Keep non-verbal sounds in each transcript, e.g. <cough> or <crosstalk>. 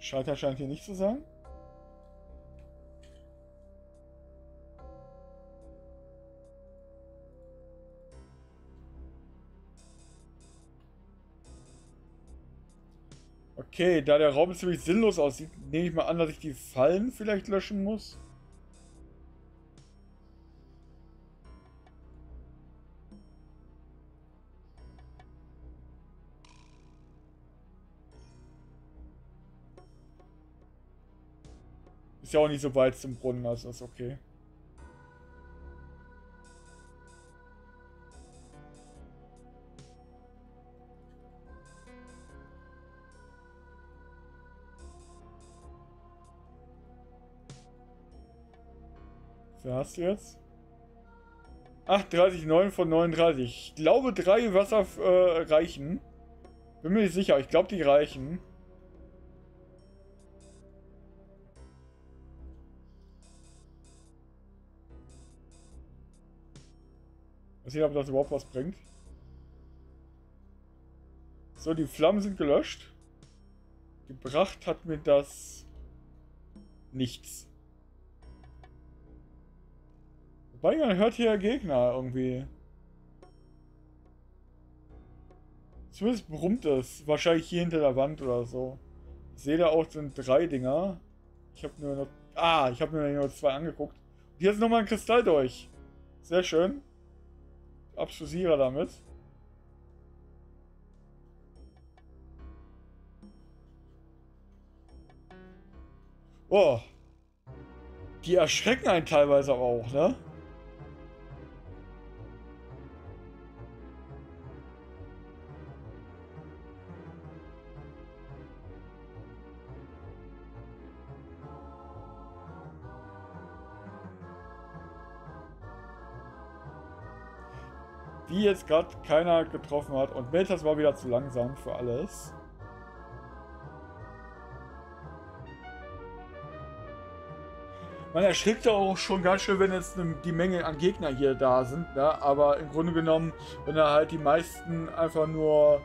Schalter scheint hier nicht zu sein. Okay, da der Raum ziemlich sinnlos aussieht, nehme ich mal an, dass ich die Fallen vielleicht löschen muss. Ist ja auch nicht so weit zum Brunnen, also ist okay. Was hast du jetzt? 38, 9 von 39. Ich glaube, drei Wasser äh, reichen. Bin mir nicht sicher. Ich glaube, die reichen. Mal sehen, ob das überhaupt was bringt. So, die Flammen sind gelöscht. Gebracht hat mir das nichts. Wobei, man hört hier Gegner irgendwie. Zumindest brummt es. Wahrscheinlich hier hinter der Wand oder so. Ich sehe da auch sind drei Dinger. Ich habe nur noch... Ah, ich habe mir nur zwei angeguckt. Und hier ist nochmal ein Kristall durch. Sehr schön. Abschlussierer damit. Oh. Die erschrecken einen teilweise aber auch, ne? Die jetzt gerade keiner getroffen hat. Und Meltas war wieder zu langsam für alles. Man erschrickt ja auch schon ganz schön, wenn jetzt die Menge an Gegner hier da sind. Ne? Aber im Grunde genommen, wenn da halt die meisten einfach nur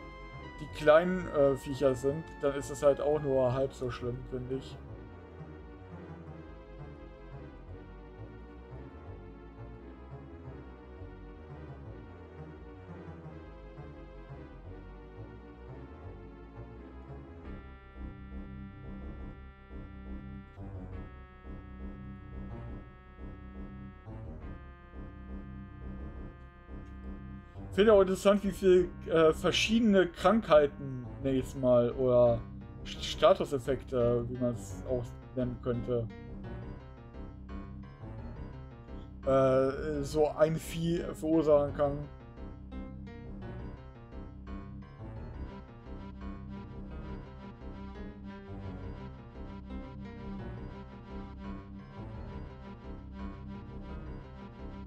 die kleinen äh, Viecher sind, dann ist es halt auch nur halb so schlimm, finde ich. Finde auch interessant, wie viele äh, verschiedene Krankheiten nächstes Mal oder Statuseffekte, wie man es auch nennen könnte. Äh, so ein Vieh verursachen kann.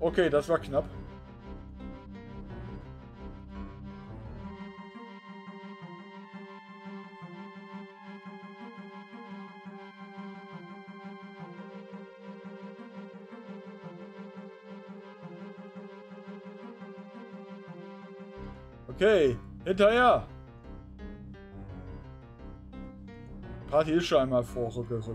Okay, das war knapp. Okay, hinterher! Party ist schon einmal vorgerückt.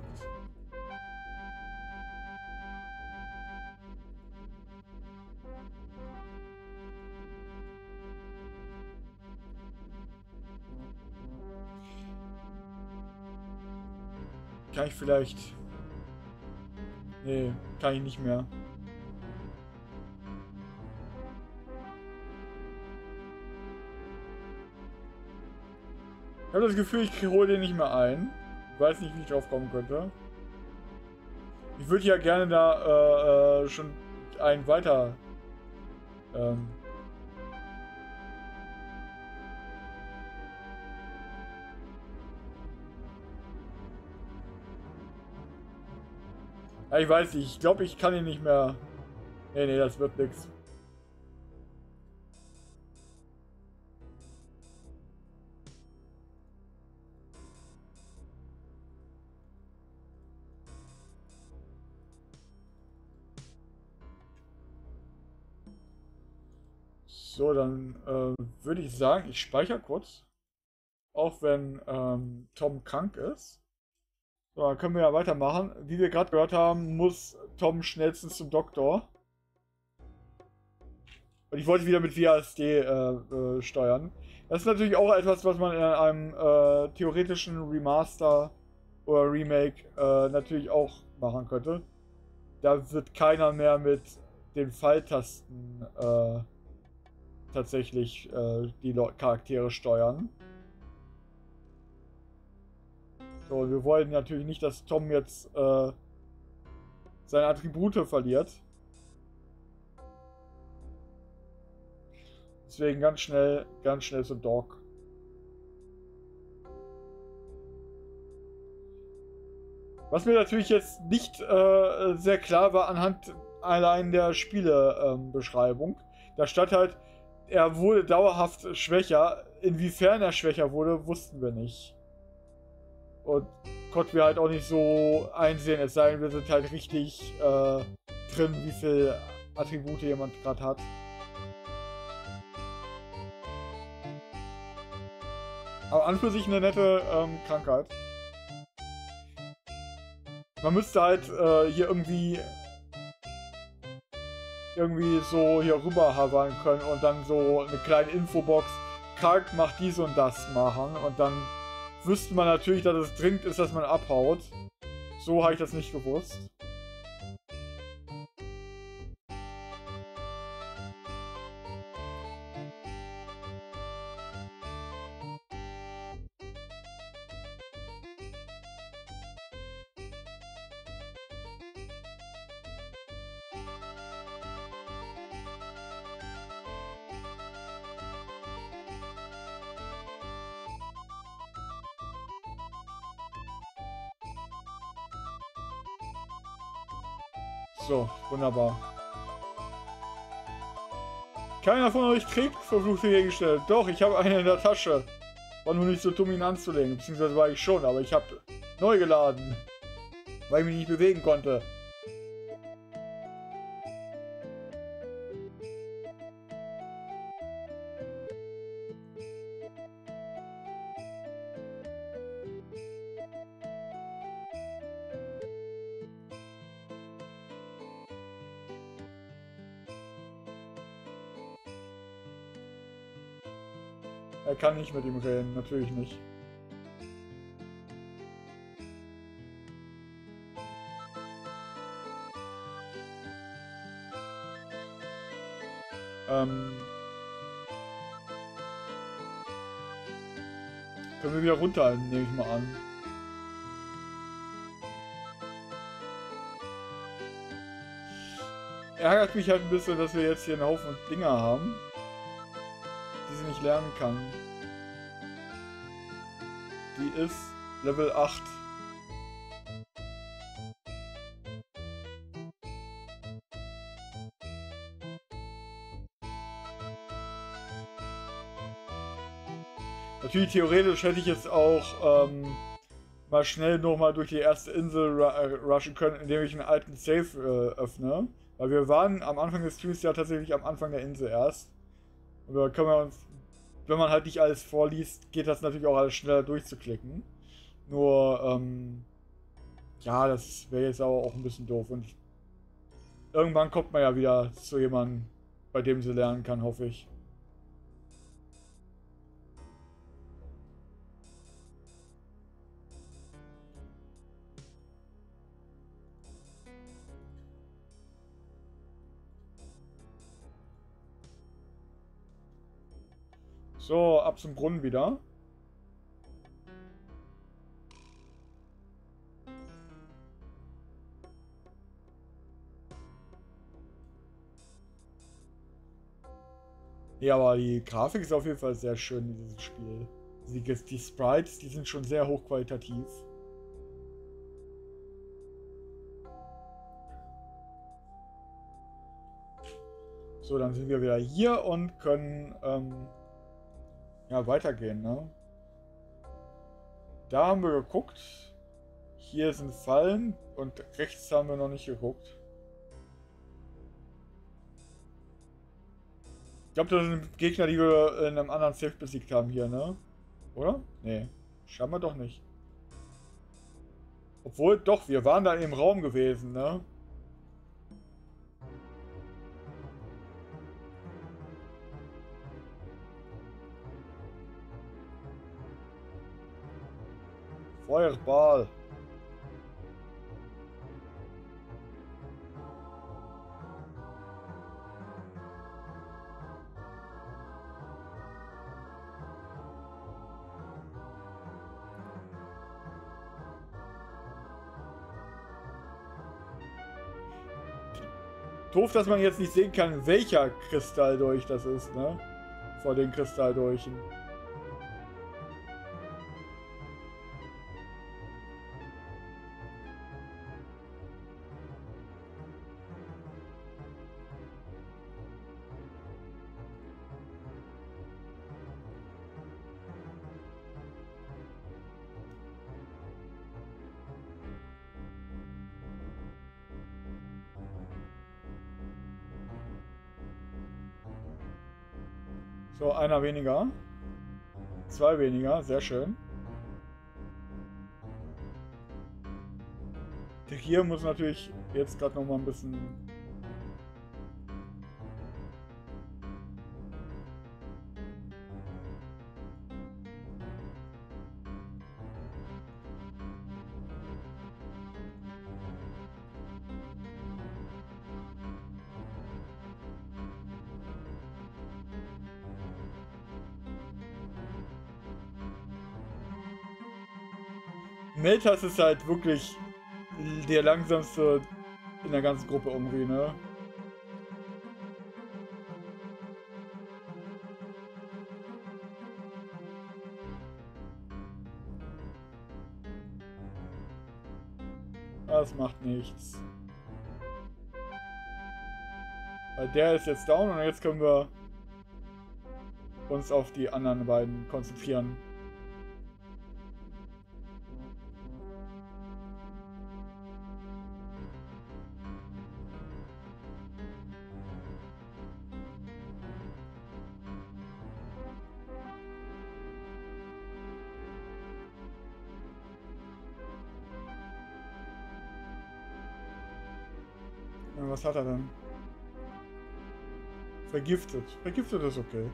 Kann ich vielleicht... Nee, kann ich nicht mehr. Habe das Gefühl, ich hole den nicht mehr ein. Weiß nicht, wie ich drauf kommen könnte. Ich würde ja gerne da äh, äh, schon einen weiter... Ähm, ja, ich weiß nicht. Ich glaube, ich kann ihn nicht mehr... Nee, nee, das wird nichts. So, dann äh, würde ich sagen, ich speichere kurz. Auch wenn ähm, Tom krank ist. So, dann können wir ja weitermachen. Wie wir gerade gehört haben, muss Tom schnellstens zum Doktor. Und ich wollte wieder mit WASD äh, äh, steuern. Das ist natürlich auch etwas, was man in einem äh, theoretischen Remaster oder Remake äh, natürlich auch machen könnte. Da wird keiner mehr mit den Pfeiltasten äh, tatsächlich äh, die Charaktere steuern. So, wir wollen natürlich nicht, dass Tom jetzt äh, seine Attribute verliert. Deswegen ganz schnell, ganz schnell zum Dog. Was mir natürlich jetzt nicht äh, sehr klar war anhand allein der Spielebeschreibung. Ähm, da stand halt, er wurde dauerhaft schwächer. Inwiefern er schwächer wurde, wussten wir nicht. Und konnten wir halt auch nicht so einsehen, es sei denn, wir sind halt richtig äh, drin, wie viel Attribute jemand gerade hat. Aber an für sich eine nette ähm, Krankheit. Man müsste halt äh, hier irgendwie irgendwie so hier rüber havern können und dann so eine kleine Infobox, Kalk macht dies und das machen und dann wüsste man natürlich, dass es dringend ist, dass man abhaut. So habe ich das nicht gewusst. Wunderbar. Keiner von euch trägt verfluchte hergestellt. Doch, ich habe eine in der Tasche. War nur nicht so dumm, ihn anzulegen. Beziehungsweise war ich schon, aber ich habe neu geladen. Weil ich mich nicht bewegen konnte. Kann nicht mit ihm reden, natürlich nicht. Ähm können wir wieder runter, nehme ich mal an. Ärgert mich halt ein bisschen, dass wir jetzt hier einen Haufen Dinger haben die sie nicht lernen kann. Ist Level 8. Natürlich theoretisch hätte ich jetzt auch ähm, mal schnell nochmal durch die erste Insel äh, rushen können, indem ich einen alten Safe äh, öffne. Weil wir waren am Anfang des Streams ja tatsächlich am Anfang der Insel erst. Und da können wir uns, wenn man halt nicht alles vorliest, geht das natürlich auch alles schneller durchzuklicken. Nur, ähm, ja, das wäre jetzt aber auch ein bisschen doof. Und irgendwann kommt man ja wieder zu jemandem, bei dem sie lernen kann, hoffe ich. So, ab zum Brunnen wieder. Ja, aber die Grafik ist auf jeden Fall sehr schön in diesem Spiel. Die, die Sprites, die sind schon sehr hochqualitativ. So, dann sind wir wieder hier und können ähm, ja, weitergehen, ne? Da haben wir geguckt. Hier sind Fallen und rechts haben wir noch nicht geguckt. Ich glaube, das sind Gegner, die wir in einem anderen Safe besiegt haben hier, ne? Oder? Nee. Scheinbar doch nicht. Obwohl, doch, wir waren da im Raum gewesen, ne? Feuerball. Doof, dass man jetzt nicht sehen kann, welcher Kristalldolch das ist, ne? Vor den Kristalldolchen. So, einer weniger. Zwei weniger, sehr schön. Der hier muss natürlich jetzt gerade noch mal ein bisschen Meltas ist halt wirklich der langsamste in der ganzen Gruppe irgendwie, ne? Das macht nichts. Weil der ist jetzt down und jetzt können wir uns auf die anderen beiden konzentrieren. Was hat er denn? Vergiftet. Vergiftet ist okay.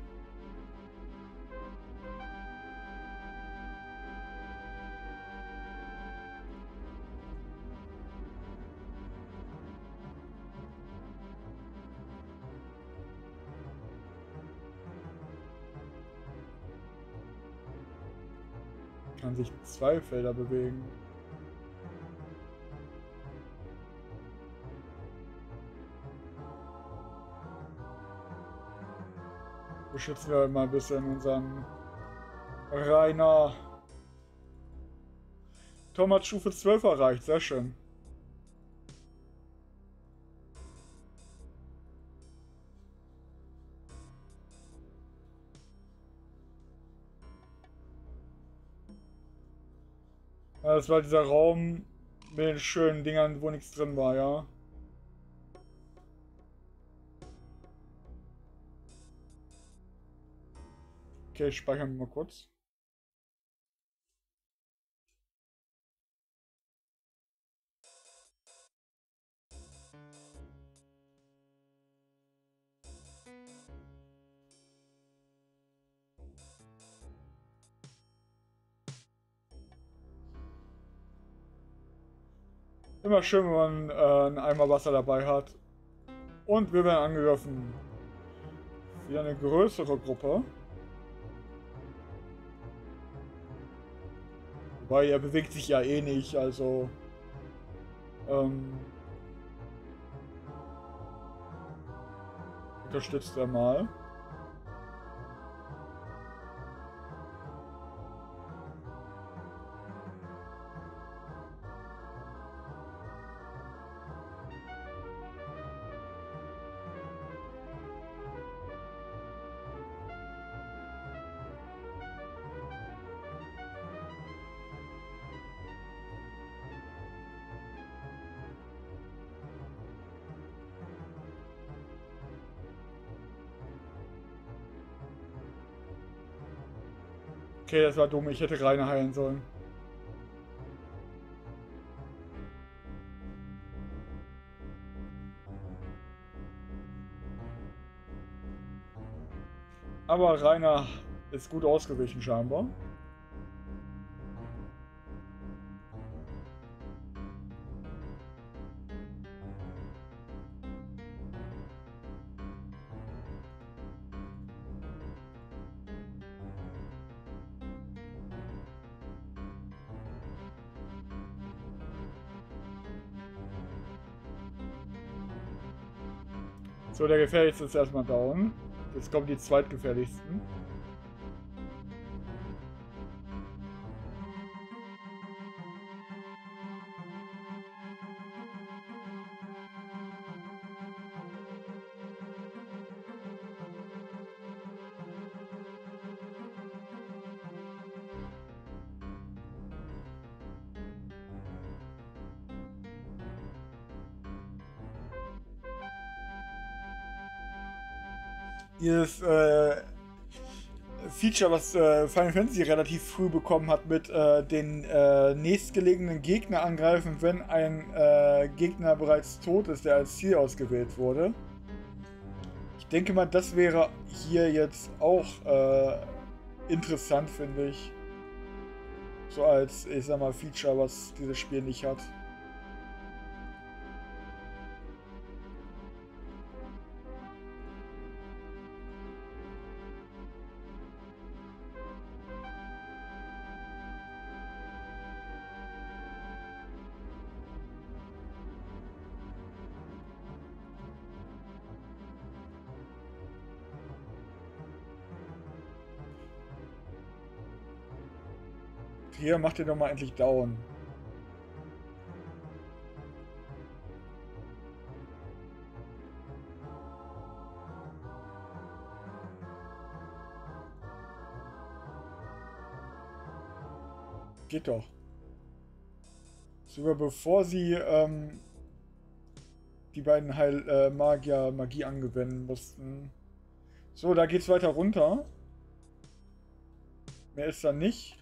Kann sich zwei Felder bewegen. Beschützen wir mal ein bisschen unseren Rainer. Tom hat Stufe 12 erreicht, sehr schön. Das war dieser Raum mit den schönen Dingern, wo nichts drin war, ja. Okay, speichern wir mal kurz. Immer schön, wenn man äh, einen Eimer Wasser dabei hat. Und wir werden angegriffen. Wieder eine größere Gruppe. Weil er bewegt sich ja eh nicht, also... Ähm, unterstützt er mal. Okay, das war dumm. Ich hätte Rainer heilen sollen. Aber Rainer ist gut ausgewichen scheinbar. Gefährlichste ist erstmal down. Jetzt kommen die zweitgefährlichsten. Dieses äh, Feature, was äh, Final Fantasy relativ früh bekommen hat, mit äh, den äh, nächstgelegenen Gegner angreifen, wenn ein äh, Gegner bereits tot ist, der als Ziel ausgewählt wurde. Ich denke mal, das wäre hier jetzt auch äh, interessant, finde ich. So als, ich sag mal, Feature, was dieses Spiel nicht hat. Hier, mach den doch mal endlich down. Geht doch. Sogar bevor sie ähm, die beiden Heil äh, Magier Magie angewenden mussten. So, da geht's weiter runter. Mehr ist da nicht.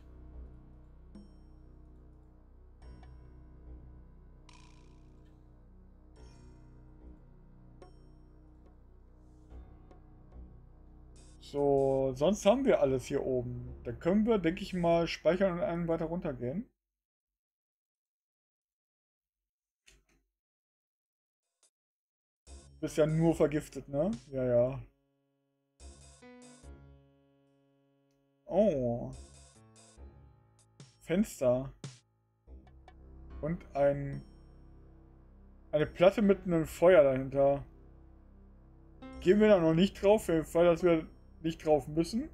So, sonst haben wir alles hier oben. Dann können wir, denke ich mal, speichern und einen weiter runtergehen. Bist ja nur vergiftet, ne? Ja, ja. Oh. Fenster. Und ein... Eine Platte mit einem Feuer dahinter. Gehen wir da noch nicht drauf, für den Fall, dass wir nicht drauf müssen.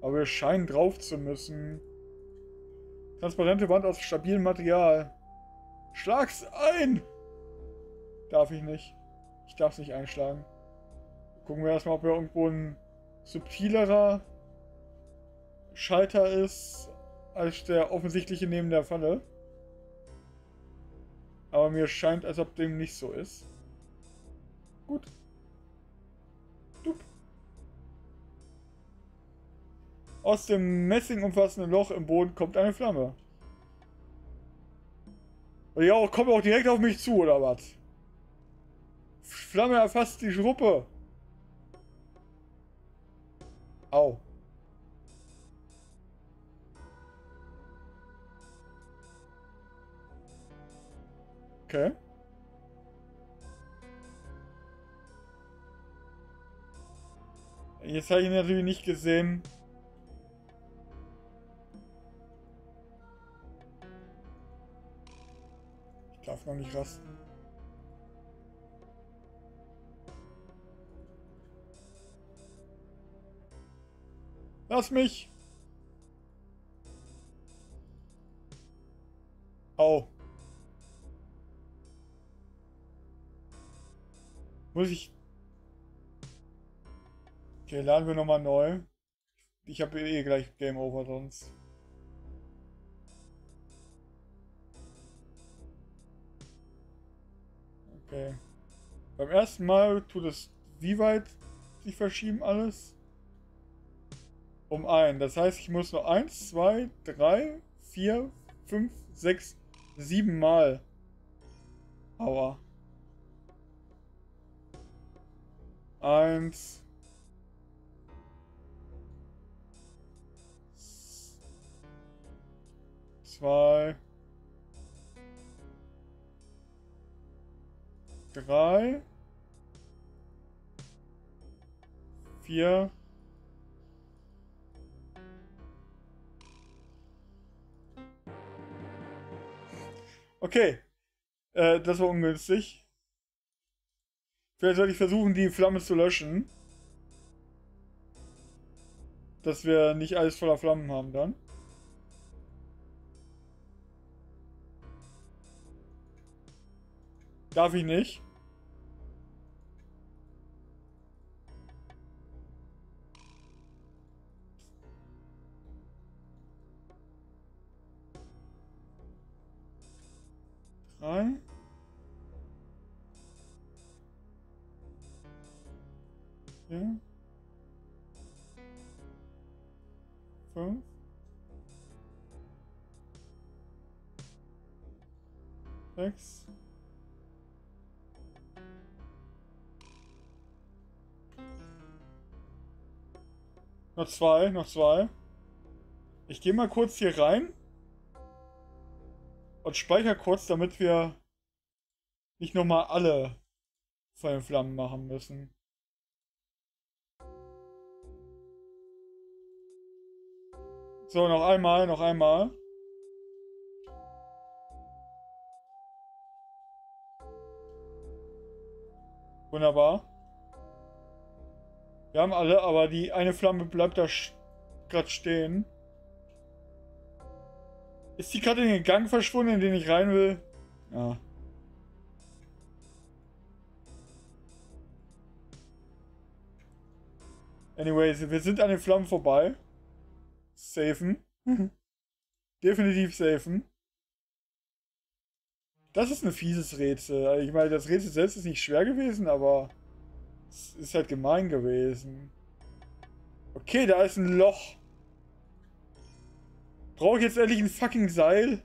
Aber wir scheinen drauf zu müssen. Transparente Wand aus stabilem Material. Schlag's ein! Darf ich nicht. Ich darf es nicht einschlagen. Gucken wir erstmal, ob hier irgendwo ein subtilerer Schalter ist als der offensichtliche neben der Falle. Aber mir scheint, als ob dem nicht so ist. Gut. Dup. Aus dem messingumfassenden Loch im Boden kommt eine Flamme. Ja, kommt auch direkt auf mich zu, oder was? Flamme erfasst die Schruppe. Au. Okay. Jetzt habe ich ihn natürlich nicht gesehen. Ich darf noch nicht rasten. Lass mich! Au. Muss ich... Okay, laden wir nochmal neu. Ich habe eh gleich Game Over sonst. Okay. Beim ersten Mal tut es wie weit sich verschieben alles? Um ein. Das heißt, ich muss nur 1, 2, 3, 4, fünf, sechs, sieben Mal. Aua. Eins. Zwei. Drei. Vier. Okay. Äh, das war ungünstig. Vielleicht sollte ich versuchen, die Flamme zu löschen. Dass wir nicht alles voller Flammen haben dann. Darf ich nicht. Noch zwei, noch zwei. Ich gehe mal kurz hier rein. Und speichere kurz, damit wir nicht nochmal alle von den Flammen machen müssen. So, noch einmal, noch einmal. Wunderbar. Wir haben alle, aber die eine Flamme bleibt da gerade stehen. Ist die gerade in den Gang verschwunden, in den ich rein will? Ja. Anyways, wir sind an den Flammen vorbei. Safen. <laughs> Definitiv safen. Das ist ein fieses Rätsel. Ich meine, das Rätsel selbst ist nicht schwer gewesen, aber es ist halt gemein gewesen. Okay, da ist ein Loch. Brauche ich jetzt endlich ein fucking Seil?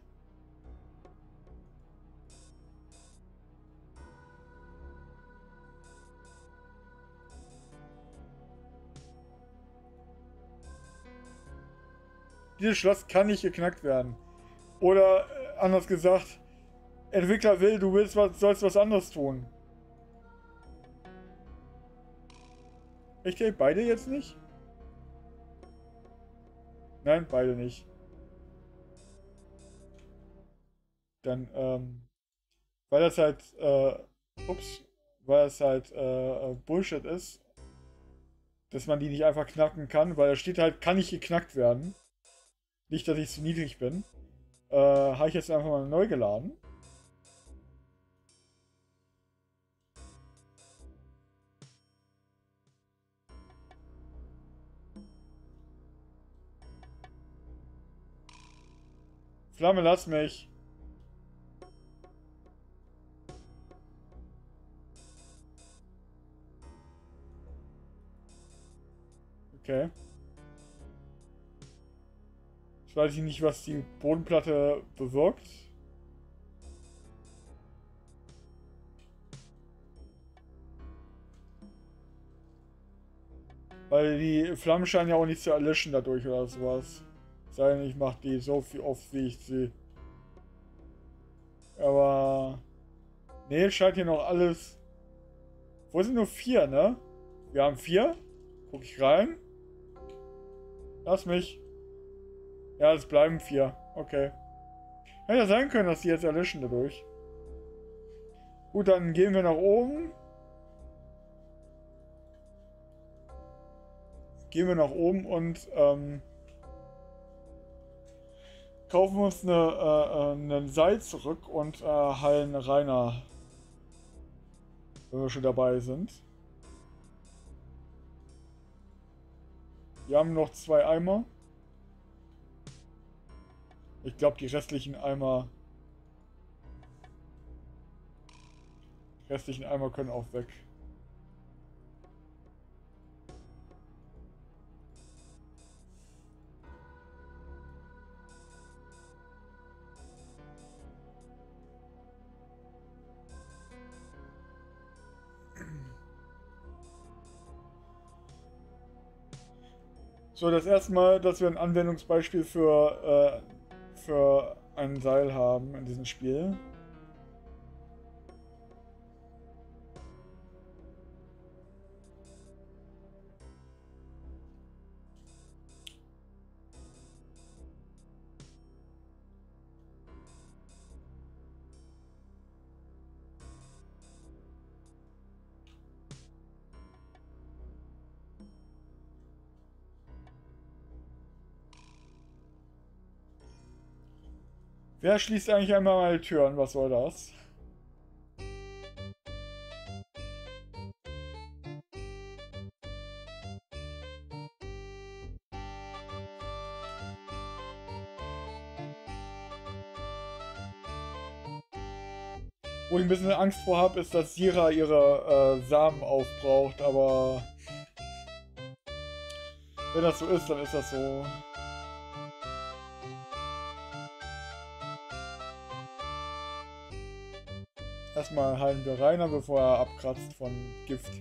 Dieses Schloss kann nicht geknackt werden. Oder äh, anders gesagt, Entwickler will, du willst was, sollst was anderes tun. Echt, ey, beide jetzt nicht? Nein, beide nicht. Dann, ähm, weil das halt, äh, ups, weil das halt äh, äh, Bullshit ist, dass man die nicht einfach knacken kann, weil da steht halt, kann nicht geknackt werden. Nicht, dass ich zu niedrig bin. Äh, habe ich jetzt einfach mal neu geladen. Flamme, lass mich. Okay. Ich weiß nicht, was die Bodenplatte bewirkt. Weil die Flammen scheinen ja auch nicht zu erlöschen dadurch oder sowas. Sei denn, ich mache die so viel oft, wie ich sie. Aber... Ne, scheint hier noch alles... Wo sind nur vier, ne? Wir haben vier. Guck ich rein. Lass mich. Ja, es bleiben vier. Okay. Hätte ja sein können, dass die jetzt erlöschen dadurch. Gut, dann gehen wir nach oben. Gehen wir nach oben und ähm, kaufen uns eine, äh, äh einen Seil zurück und äh, heilen Rainer. Wenn wir schon dabei sind. Wir haben noch zwei Eimer. Ich glaube, die restlichen Eimer... Die restlichen Eimer können auch weg. So, das erste Mal, dass wir ein Anwendungsbeispiel für, äh, für ein Seil haben in diesem Spiel. Wer schließt eigentlich einmal meine Türen? Was soll das? Wo ich ein bisschen Angst vor habe, ist, dass Sira ihre äh, Samen aufbraucht, aber wenn das so ist, dann ist das so. Erstmal heilen wir Rainer, bevor er abkratzt von Gift.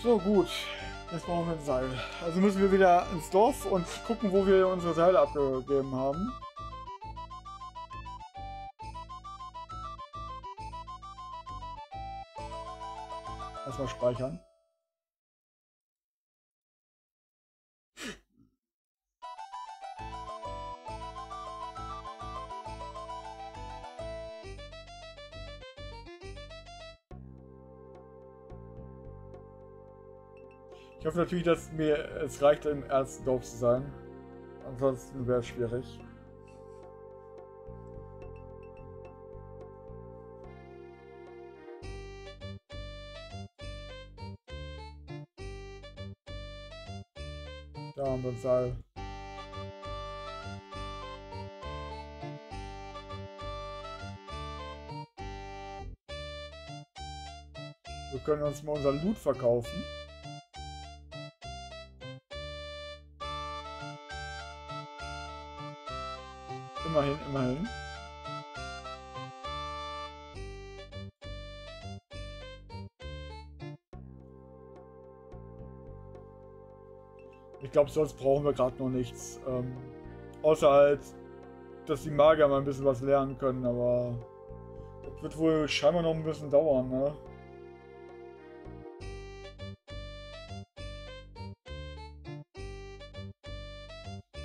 So, gut. Jetzt brauchen wir ein Seil. Also müssen wir wieder ins Dorf und gucken, wo wir unsere Seile abgegeben haben. Speichern. Ich hoffe natürlich, dass mir es reicht, im ersten Dorf zu sein. Ansonsten wäre es schwierig. Seil. Wir können uns mal unser Loot verkaufen. Immerhin, immerhin. Glaube, sonst brauchen wir gerade noch nichts. Ähm, außer halt, dass die Magier mal ein bisschen was lernen können, aber das wird wohl scheinbar noch ein bisschen dauern, ne?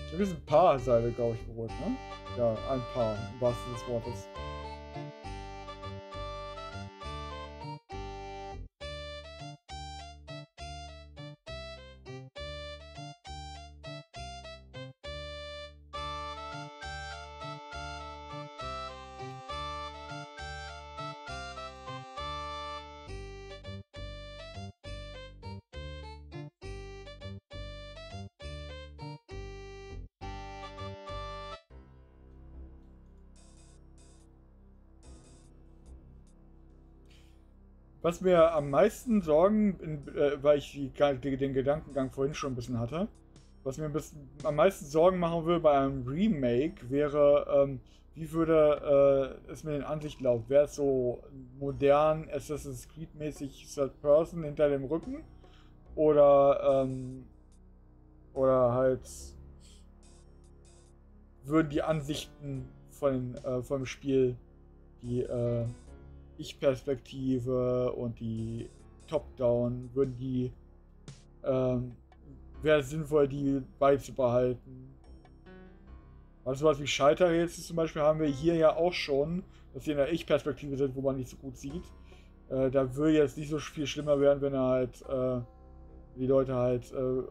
Ich habe ein paar Seile, glaube ich, geholt, ne? Ja, ein paar, im wahrsten des Wortes. Was mir am meisten Sorgen, in, äh, weil ich die, die, den Gedankengang vorhin schon ein bisschen hatte, was mir bisschen, am meisten Sorgen machen würde bei einem Remake, wäre, ähm, wie würde äh, es mit den Ansichten laufen? Wäre es so modern, Assassin's Creed-mäßig Third Person hinter dem Rücken? Oder, ähm, oder halt würden die Ansichten von, äh, vom Spiel die äh, ich-Perspektive und die Top-Down, würden die, ähm, wäre sinnvoll, die beizubehalten. Also was wie Scheiterrätsel zum Beispiel haben wir hier ja auch schon, dass sie in der Ich-Perspektive sind, wo man nicht so gut sieht. Äh, da würde jetzt nicht so viel schlimmer werden, wenn er halt äh, die Leute halt äh,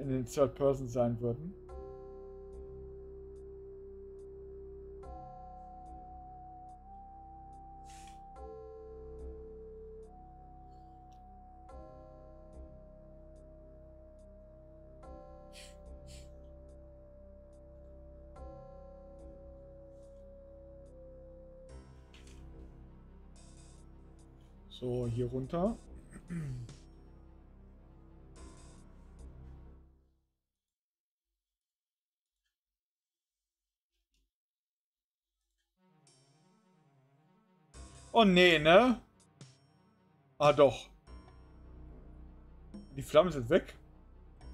in den Third Person sein würden. Hier runter. Oh nee, ne? Ah doch. Die Flammen sind weg.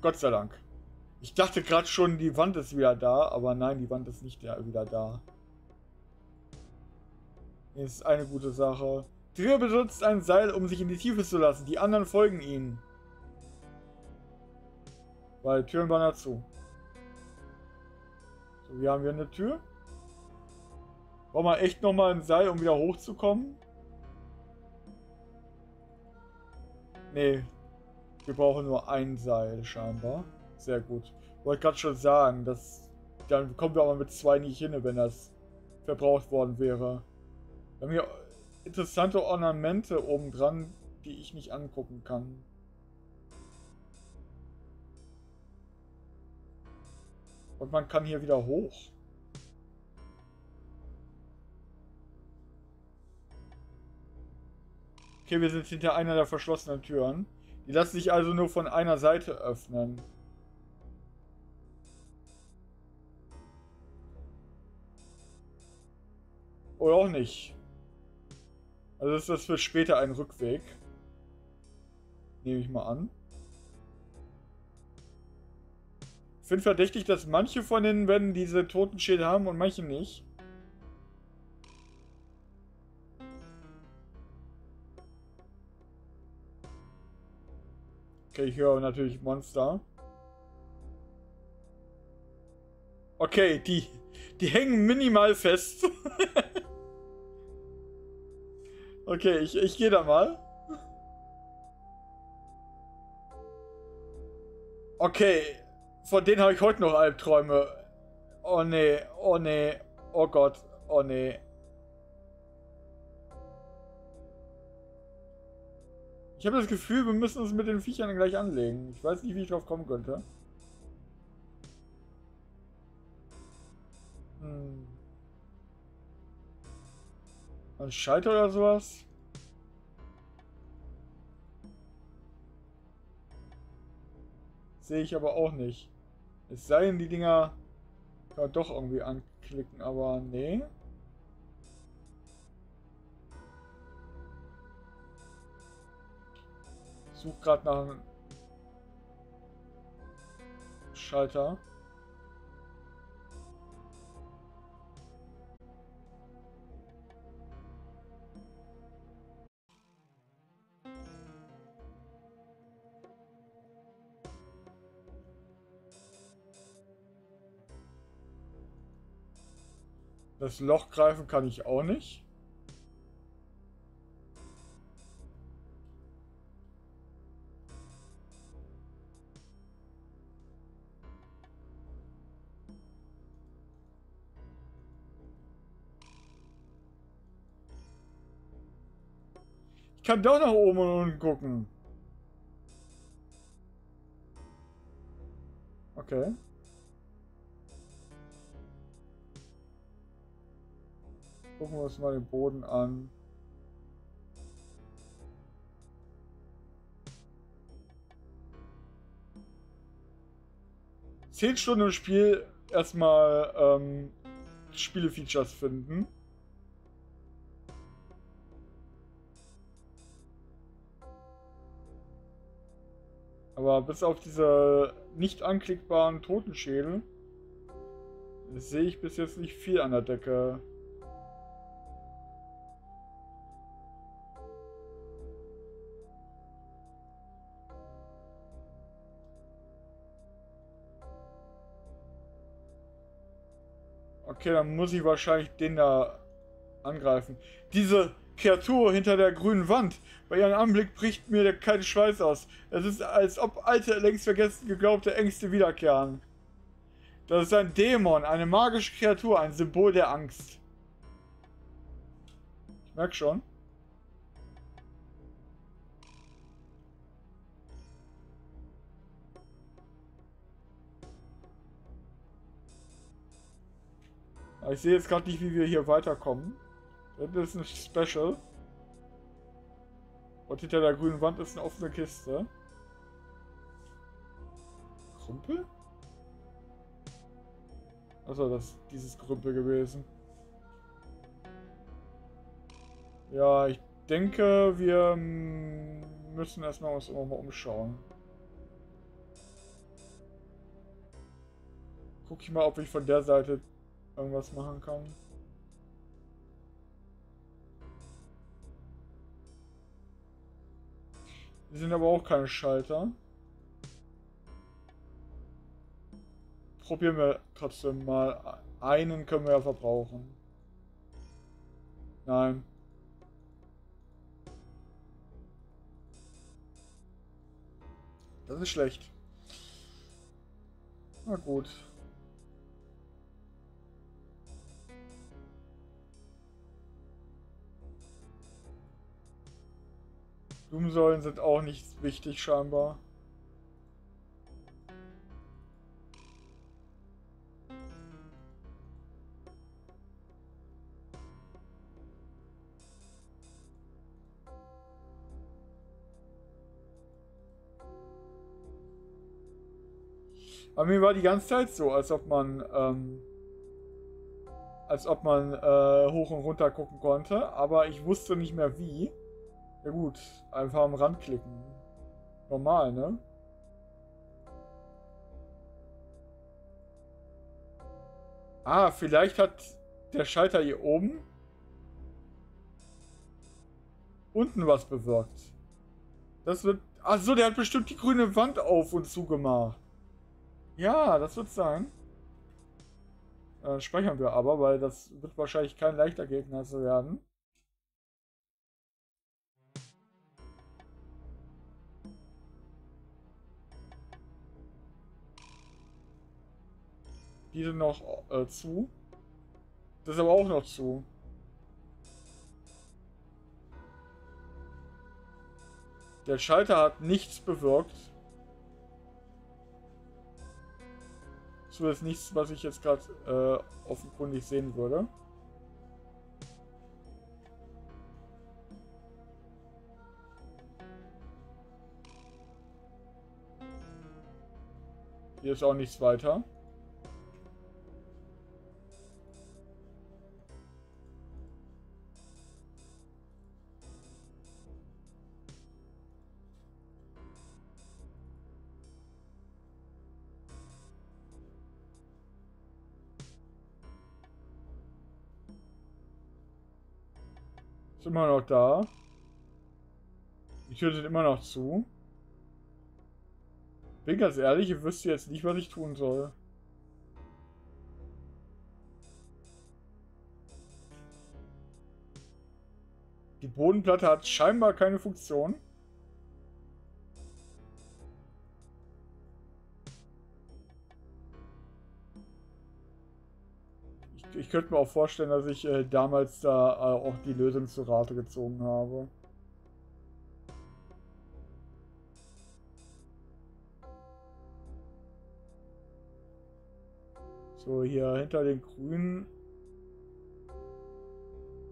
Gott sei Dank. Ich dachte gerade schon, die Wand ist wieder da, aber nein, die Wand ist nicht wieder da. Ist eine gute Sache. Trio benutzt ein Seil, um sich in die Tiefe zu lassen. Die anderen folgen ihnen. Weil Türen waren dazu. So, wir haben hier eine Tür. Brauchen wir echt nochmal ein Seil, um wieder hochzukommen? Nee. Wir brauchen nur ein Seil, scheinbar. Sehr gut. Wollte gerade schon sagen, dass dann kommen wir aber mit zwei nicht hin, wenn das verbraucht worden wäre. Wir haben hier interessante Ornamente oben dran, die ich nicht angucken kann. Und man kann hier wieder hoch. Okay, wir sind hinter einer der verschlossenen Türen. Die lassen sich also nur von einer Seite öffnen. Oder auch nicht. Also ist das für später ein Rückweg. Nehme ich mal an. Ich finde verdächtig, dass manche von den Wänden diese Totenschädel haben und manche nicht. Okay, ich höre natürlich Monster. Okay, die, die hängen minimal fest. <laughs> okay, ich, ich gehe da mal. Okay, von denen habe ich heute noch Albträume. Oh nee, oh nee, oh Gott, oh nee. Ich habe das Gefühl, wir müssen uns mit den Viechern gleich anlegen. Ich weiß nicht, wie ich drauf kommen könnte. Hm. Ein Schalter oder sowas? Sehe ich aber auch nicht. Es sei denn, die Dinger kann doch irgendwie anklicken, aber nee. suche gerade nach einem Schalter. Das Loch greifen kann ich auch nicht. kann doch nach oben und unten gucken. Okay. Gucken wir uns mal den Boden an. Zehn Stunden im Spiel erstmal ähm, Spiele-Features finden. Aber bis auf diese nicht anklickbaren Totenschädel sehe ich bis jetzt nicht viel an der Decke. Okay, dann muss ich wahrscheinlich den da angreifen. Diese Kreatur hinter der grünen Wand. Bei ihrem Anblick bricht mir der kalte Schweiß aus. Es ist, als ob alte, längst vergessen geglaubte Ängste wiederkehren. Das ist ein Dämon, eine magische Kreatur, ein Symbol der Angst. Ich merke schon. Ich sehe jetzt gerade nicht, wie wir hier weiterkommen. Das ist ein Special. Und hinter der grünen Wand ist eine offene Kiste. Krümpel? Also das ist dieses Krümpel gewesen. Ja, ich denke, wir müssen erstmal uns immer mal umschauen. Guck ich mal, ob ich von der Seite irgendwas machen kann. Die sind aber auch keine Schalter. Probieren wir trotzdem mal. Einen können wir ja verbrauchen. Nein. Das ist schlecht. Na gut. Blumensäulen sind auch nicht wichtig scheinbar. Aber mir war die ganze Zeit so, als ob man, ähm, als ob man äh, hoch und runter gucken konnte, aber ich wusste nicht mehr wie. Ja gut, einfach am Rand klicken. Normal, ne? Ah, vielleicht hat der Schalter hier oben unten was bewirkt. Das wird... Achso, der hat bestimmt die grüne Wand auf und zugemacht. Ja, das wird sein. Äh, speichern wir aber, weil das wird wahrscheinlich kein leichter Gegner zu werden. Die sind noch äh, zu. Das ist aber auch noch zu. Der Schalter hat nichts bewirkt. So ist nichts, was ich jetzt gerade äh, offenkundig sehen würde. Hier ist auch nichts weiter. Immer noch da. Die Tür sind immer noch zu. Bin ganz ehrlich, ich wüsste jetzt nicht, was ich tun soll. Die Bodenplatte hat scheinbar keine Funktion. Ich könnte mir auch vorstellen, dass ich äh, damals da äh, auch die Lösung zur Rate gezogen habe. So, hier hinter den Grünen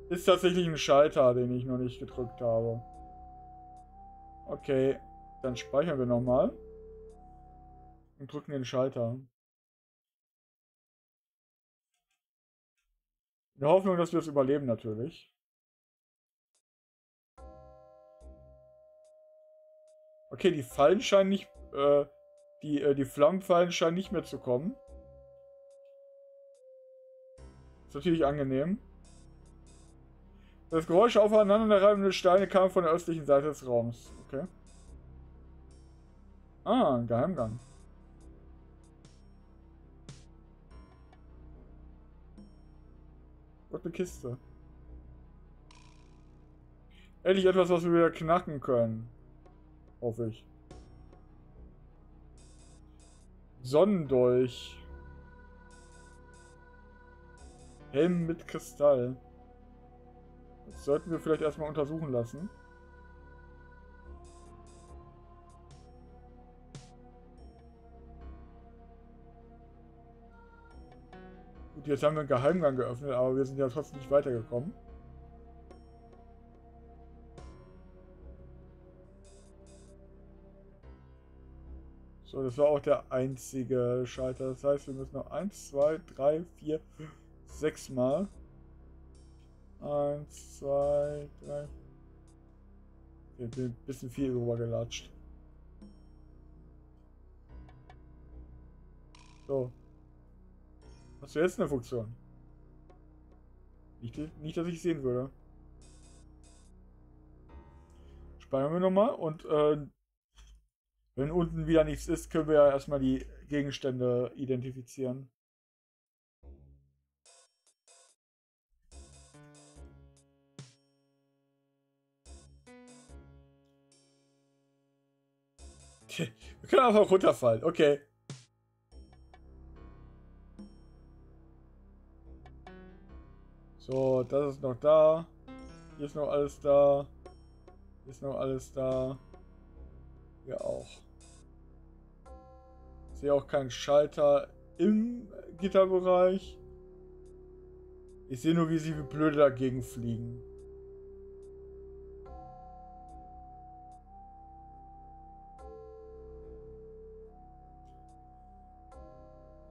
ist tatsächlich ein Schalter, den ich noch nicht gedrückt habe. Okay, dann speichern wir nochmal. Und drücken den Schalter. Der Hoffnung, dass wir es überleben natürlich. Okay, die Fallen scheinen nicht... Äh, die, äh, die Flammenfallen scheinen nicht mehr zu kommen. Ist natürlich angenehm. Das Geräusch aufeinanderreibende Steine kam von der östlichen Seite des Raums. Okay. Ah, ein Geheimgang. Und eine Kiste. Endlich etwas, was wir wieder knacken können. Hoffe ich. Sonnendolch. Helm mit Kristall. Das sollten wir vielleicht erstmal untersuchen lassen. Und jetzt haben wir einen Geheimgang geöffnet, aber wir sind ja trotzdem nicht weitergekommen. So, das war auch der einzige Schalter. Das heißt, wir müssen noch 1, 2, 3, 4, 6 Mal. 1, 2, 3. Ich bin ein bisschen viel rüber gelatscht. So, Hast du jetzt eine Funktion? Nicht, nicht dass ich sehen würde. Speichern wir nochmal und äh, wenn unten wieder nichts ist, können wir ja erstmal die Gegenstände identifizieren. <laughs> Wir können einfach runterfallen. Okay. So, das ist noch da. Hier ist noch alles da. Hier ist noch alles da. Hier auch. Ich sehe auch keinen Schalter im Gitterbereich. Ich sehe nur, wie sie wie blöde dagegen fliegen.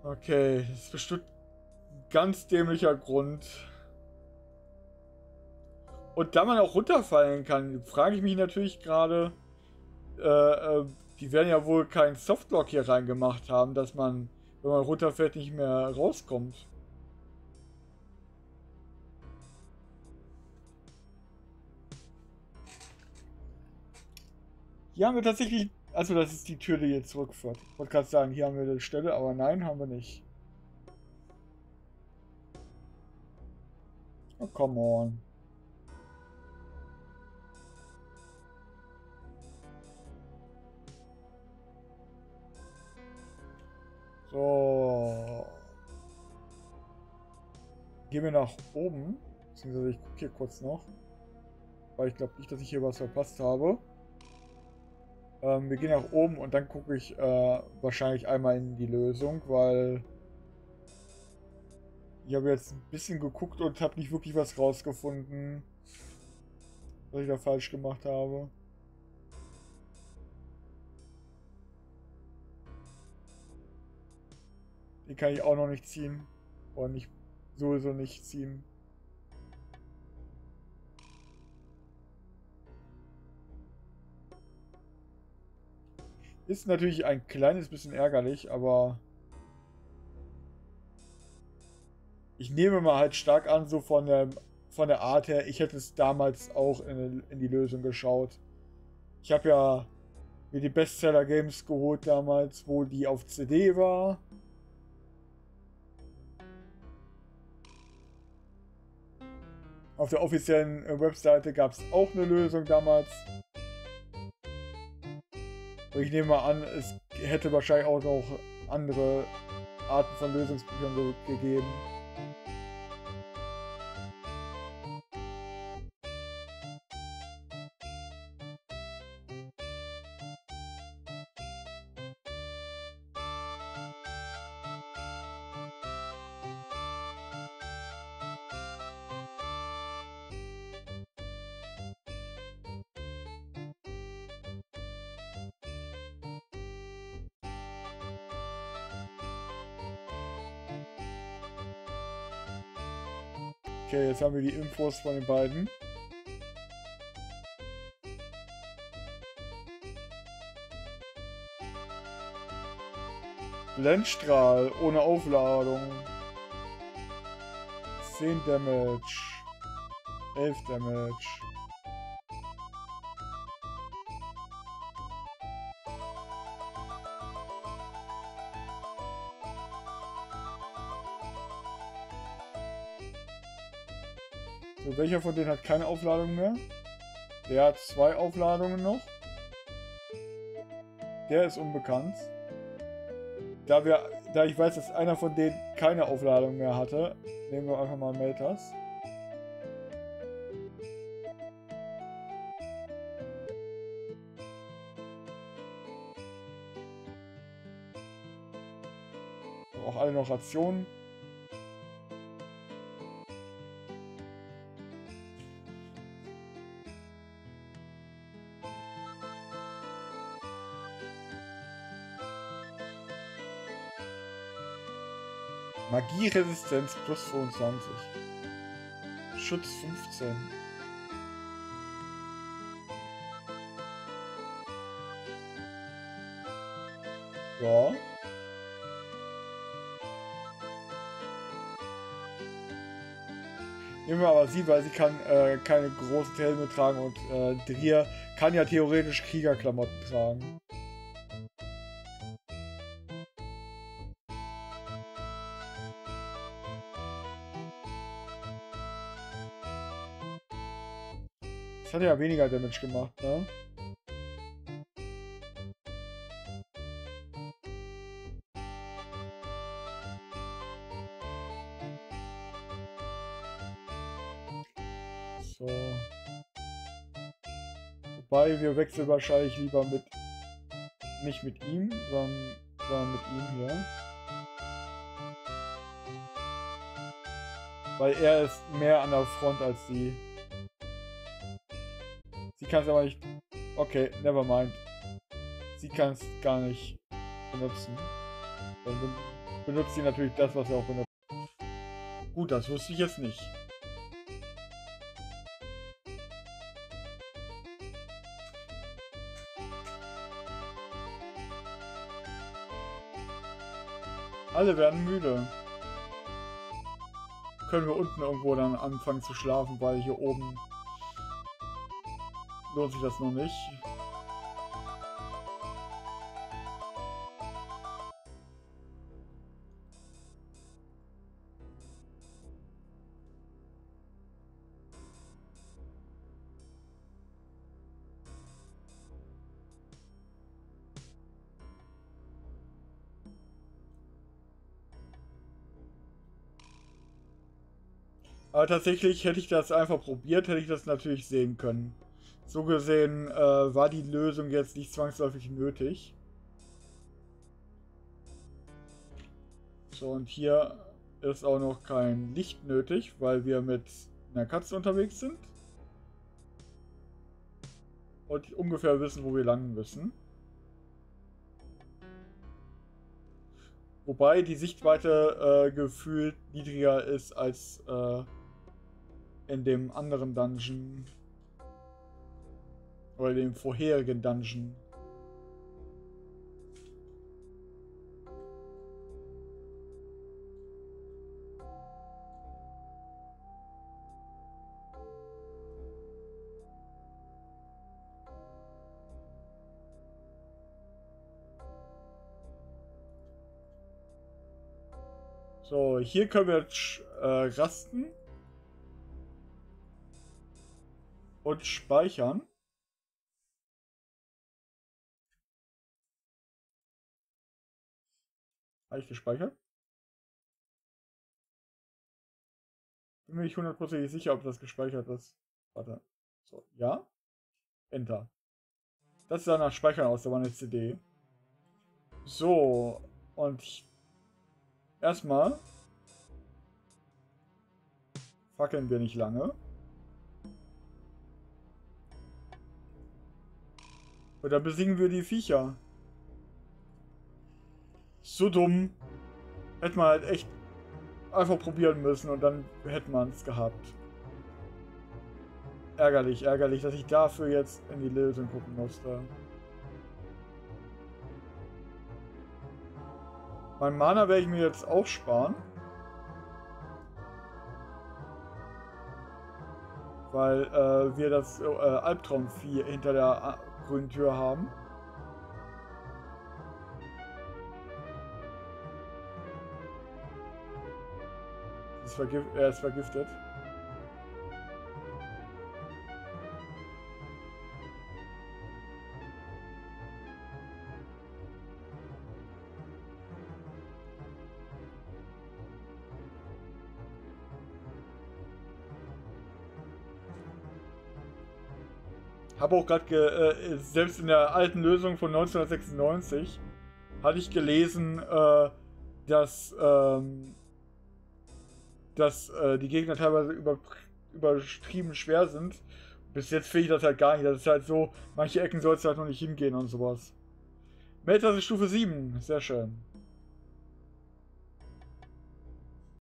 Okay, das ist bestimmt ein ganz dämlicher Grund. Und da man auch runterfallen kann, frage ich mich natürlich gerade, äh, äh, die werden ja wohl keinen Softlock hier reingemacht haben, dass man, wenn man runterfällt, nicht mehr rauskommt. Hier haben wir tatsächlich also das ist die Tür, die jetzt zurückführt. Ich wollte gerade sagen, hier haben wir eine Stelle, aber nein, haben wir nicht. Oh, come on. So. Gehen wir nach oben. Beziehungsweise ich gucke hier kurz noch. Weil ich glaube nicht, dass ich hier was verpasst habe. Ähm, wir gehen nach oben und dann gucke ich äh, wahrscheinlich einmal in die Lösung, weil ich habe jetzt ein bisschen geguckt und habe nicht wirklich was rausgefunden, was ich da falsch gemacht habe. Den kann ich auch noch nicht ziehen. Oder nicht sowieso nicht ziehen. Ist natürlich ein kleines bisschen ärgerlich, aber ich nehme mal halt stark an, so von der, von der Art her, ich hätte es damals auch in, in die Lösung geschaut. Ich habe ja mir die Bestseller Games geholt damals, wo die auf CD war. Auf der offiziellen äh, Webseite gab es auch eine Lösung damals. Ich nehme mal an, es hätte wahrscheinlich auch noch andere Arten von Lösungsbüchern gegeben. Okay, jetzt haben wir die Infos von den beiden. Blendstrahl ohne Aufladung. 10 Damage. 11 Damage. Welcher von denen hat keine Aufladung mehr? Der hat zwei Aufladungen noch. Der ist unbekannt. Da, wir, da ich weiß, dass einer von denen keine Aufladung mehr hatte, nehmen wir einfach mal Meltas. Auch alle noch Rationen. Magieresistenz plus 22. Schutz 15. Ja. Nehmen wir aber sie, weil sie kann äh, keine großen Helme tragen und äh, Drier kann ja theoretisch Kriegerklamotten tragen. Das hat ja weniger Damage gemacht, ne? So. Wobei wir wechseln wahrscheinlich lieber mit. Nicht mit ihm, sondern, sondern mit ihm hier. Weil er ist mehr an der Front als sie. Kann es aber nicht. Okay, never mind. Sie kann es gar nicht benutzen. Dann benutzt sie natürlich das, was er auch benutzt. Gut, das wusste ich jetzt nicht. Alle werden müde. Können wir unten irgendwo dann anfangen zu schlafen, weil hier oben lohnt sich das noch nicht. Aber tatsächlich hätte ich das einfach probiert, hätte ich das natürlich sehen können. So gesehen äh, war die Lösung jetzt nicht zwangsläufig nötig. So, und hier ist auch noch kein Licht nötig, weil wir mit einer Katze unterwegs sind. Und ungefähr wissen, wo wir landen müssen. Wobei die Sichtweite äh, gefühlt niedriger ist als äh, in dem anderen Dungeon. Oder dem vorherigen Dungeon. So, hier können wir äh, rasten. Und speichern. Habe ich gespeichert? Bin mir nicht hundertprozentig sicher, ob das gespeichert ist. Warte. So, ja. Enter. Das sah nach Speichern aus, da war eine CD. So, und erstmal fackeln wir nicht lange. Und dann besiegen wir die Viecher. So dumm. Hätte man halt echt einfach probieren müssen und dann hätte man es gehabt. Ärgerlich, ärgerlich, dass ich dafür jetzt in die Lösung gucken musste. Mein Mana werde ich mir jetzt auch sparen. Weil äh, wir das äh, Albtraumvieh hinter der grünen Tür haben. Ist er ist vergiftet. habe auch gerade, äh, selbst in der alten Lösung von 1996, hatte ich gelesen, äh, dass, ähm, dass äh, die Gegner teilweise über, übertrieben schwer sind. Bis jetzt finde ich das halt gar nicht. Das ist halt so, manche Ecken sollst du halt noch nicht hingehen und sowas. Meltasse Stufe 7, sehr schön.